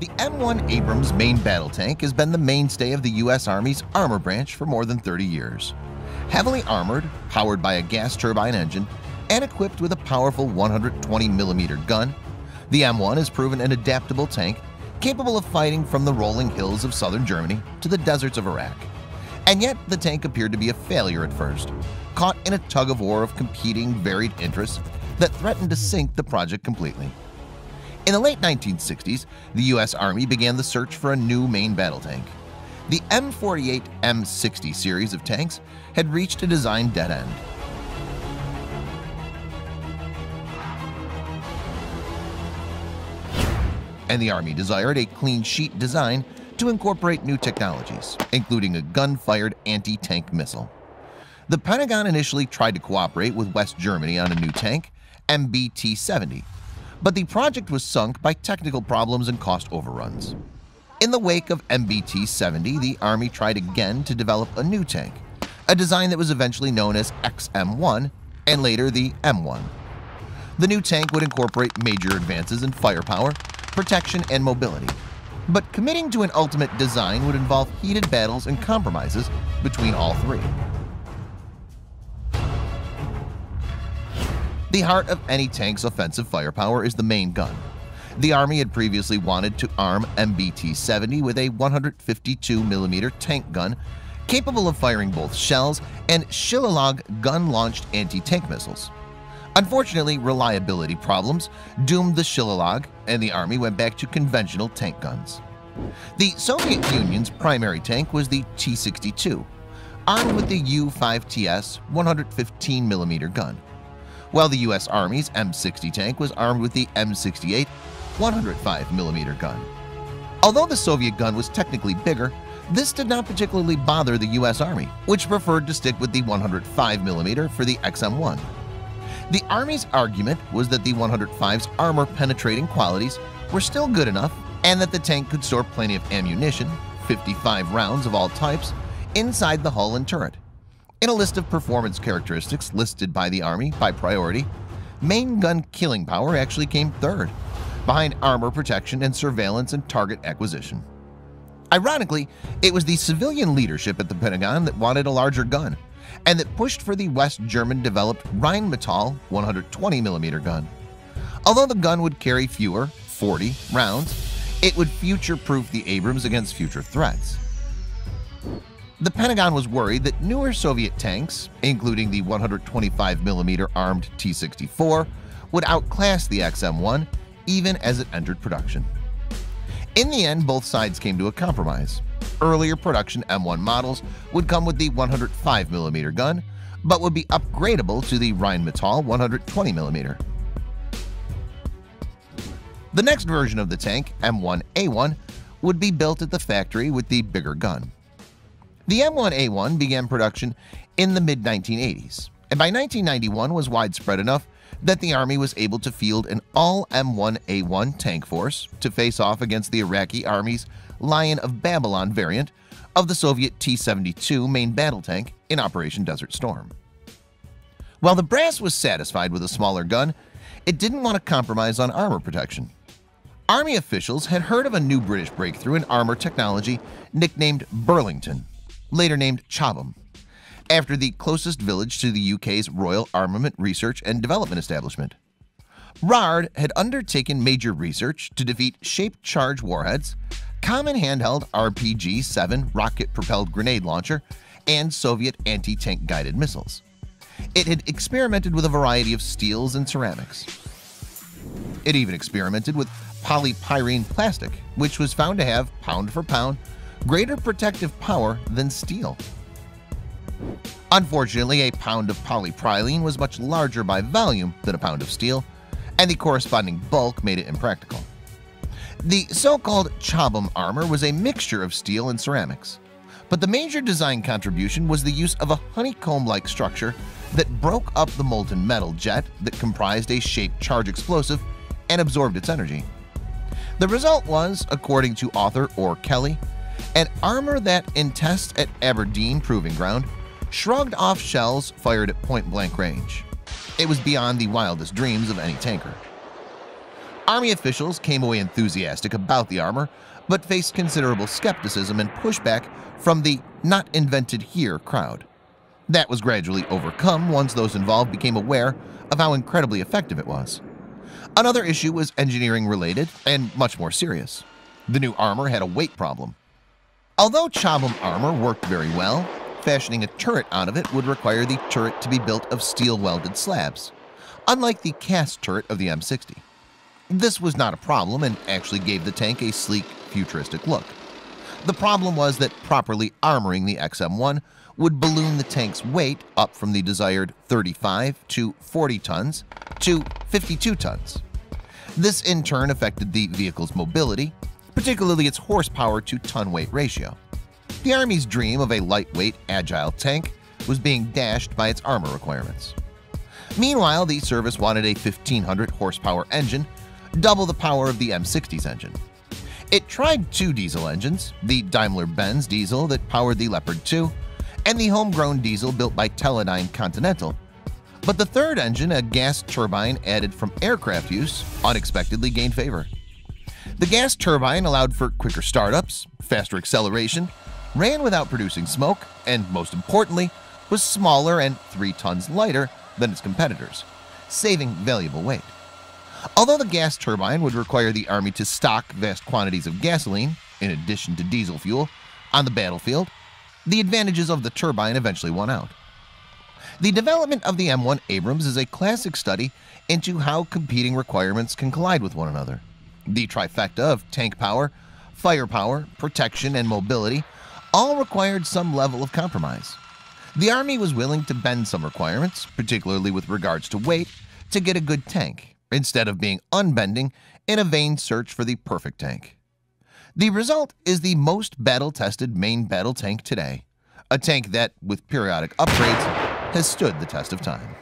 The M1 Abrams main battle tank has been the mainstay of the U.S. Army's armor branch for more than 30 years. Heavily armored, powered by a gas turbine engine, and equipped with a powerful 120mm gun, the M1 has proven an adaptable tank capable of fighting from the rolling hills of southern Germany to the deserts of Iraq. And yet the tank appeared to be a failure at first, caught in a tug-of-war of competing varied interests that threatened to sink the project completely. In the late 1960s, the U.S. Army began the search for a new main battle tank. The M48 M60 series of tanks had reached a design dead end. And the Army desired a clean sheet design to incorporate new technologies, including a gun-fired anti-tank missile. The Pentagon initially tried to cooperate with West Germany on a new tank, MBT-70, but the project was sunk by technical problems and cost overruns. In the wake of MBT-70, the Army tried again to develop a new tank, a design that was eventually known as XM-1 and later the M1. The new tank would incorporate major advances in firepower, protection, and mobility. But committing to an ultimate design would involve heated battles and compromises between all three. The heart of any tank's offensive firepower is the main gun. The Army had previously wanted to arm MBT-70 with a 152mm tank gun capable of firing both shells and Shillelagh gun-launched anti-tank missiles. Unfortunately, reliability problems doomed the Shillelagh and the Army went back to conventional tank guns. The Soviet Union's primary tank was the T-62, armed with the U-5TS 115mm gun while the U.S. Army's M60 tank was armed with the M68 105mm gun. Although the Soviet gun was technically bigger, this did not particularly bother the U.S. Army, which preferred to stick with the 105mm for the XM1. The Army's argument was that the 105's armor-penetrating qualities were still good enough and that the tank could store plenty of ammunition, 55 rounds of all types, inside the hull and turret. In a list of performance characteristics listed by the Army by priority, main gun killing power actually came third, behind armor protection and surveillance and target acquisition. Ironically, it was the civilian leadership at the Pentagon that wanted a larger gun and that pushed for the West German-developed Rheinmetall 120mm gun. Although the gun would carry fewer, 40, rounds, it would future-proof the Abrams against future threats. The Pentagon was worried that newer Soviet tanks, including the 125mm armed T-64, would outclass the XM-1 even as it entered production. In the end, both sides came to a compromise. Earlier production M1 models would come with the 105mm gun, but would be upgradable to the Rheinmetall 120mm. The next version of the tank, M1A1, would be built at the factory with the bigger gun. The M1A1 began production in the mid-1980s, and by 1991 was widespread enough that the Army was able to field an all-M1A1 tank force to face off against the Iraqi Army's Lion of Babylon variant of the Soviet T-72 main battle tank in Operation Desert Storm. While the brass was satisfied with a smaller gun, it didn't want to compromise on armor protection. Army officials had heard of a new British breakthrough in armor technology nicknamed Burlington later named Chobham, after the closest village to the UK's Royal Armament Research and Development Establishment. RARD had undertaken major research to defeat shaped charge warheads, common handheld RPG-7 rocket-propelled grenade launcher, and Soviet anti-tank guided missiles. It had experimented with a variety of steels and ceramics. It even experimented with polypropylene plastic, which was found to have, pound for pound, greater protective power than steel. Unfortunately, a pound of polypropylene was much larger by volume than a pound of steel, and the corresponding bulk made it impractical. The so-called Chobham armor was a mixture of steel and ceramics, but the major design contribution was the use of a honeycomb-like structure that broke up the molten metal jet that comprised a shaped charge explosive and absorbed its energy. The result was, according to author Orr Kelly, an armor that, in tests at Aberdeen Proving Ground, shrugged off shells fired at point-blank range. It was beyond the wildest dreams of any tanker. Army officials came away enthusiastic about the armor, but faced considerable skepticism and pushback from the not invented here crowd. That was gradually overcome once those involved became aware of how incredibly effective it was. Another issue was engineering related and much more serious. The new armor had a weight problem. Although Chobham armor worked very well, fashioning a turret out of it would require the turret to be built of steel welded slabs, unlike the cast turret of the M60. This was not a problem and actually gave the tank a sleek, futuristic look. The problem was that properly armoring the XM1 would balloon the tank's weight up from the desired 35 to 40 tons to 52 tons. This in turn affected the vehicle's mobility, particularly its horsepower to ton weight ratio. The Army's dream of a lightweight, agile tank was being dashed by its armor requirements. Meanwhile, the service wanted a 1500 horsepower engine, double the power of the M60's engine. It tried two diesel engines, the Daimler-Benz diesel that powered the Leopard 2 and the homegrown diesel built by Teledyne Continental. But the third engine, a gas turbine added from aircraft use, unexpectedly gained favor. The gas turbine allowed for quicker startups, faster acceleration, ran without producing smoke, and most importantly, was smaller and 3 tons lighter than its competitors, saving valuable weight. Although the gas turbine would require the Army to stock vast quantities of gasoline, in addition to diesel fuel, on the battlefield, the advantages of the turbine eventually won out. The development of the M1 Abrams is a classic study into how competing requirements can collide with one another. The trifecta of tank power, firepower, protection, and mobility all required some level of compromise. The Army was willing to bend some requirements, particularly with regards to weight, to get a good tank, instead of being unbending in a vain search for the perfect tank. The result is the most battle-tested main battle tank today, a tank that, with periodic upgrades, has stood the test of time.